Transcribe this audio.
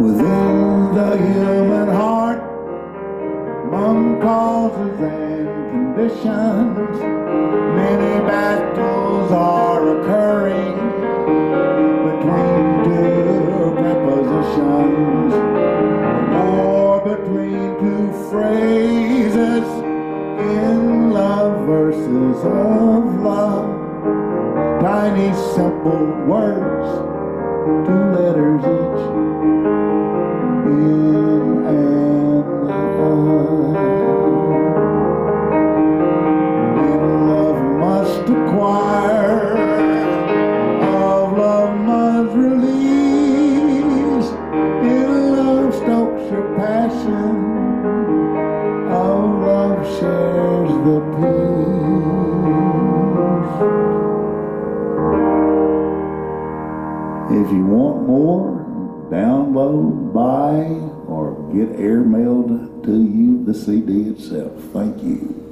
Within the human heart, among causes and conditions, many battles are occurring between two prepositions. A war between two phrases in love verses of love. Tiny simple words, two letters must release. In love stokes your passion, of love shares the peace. If you want more, download, buy, or get airmailed to you the CD itself. Thank you.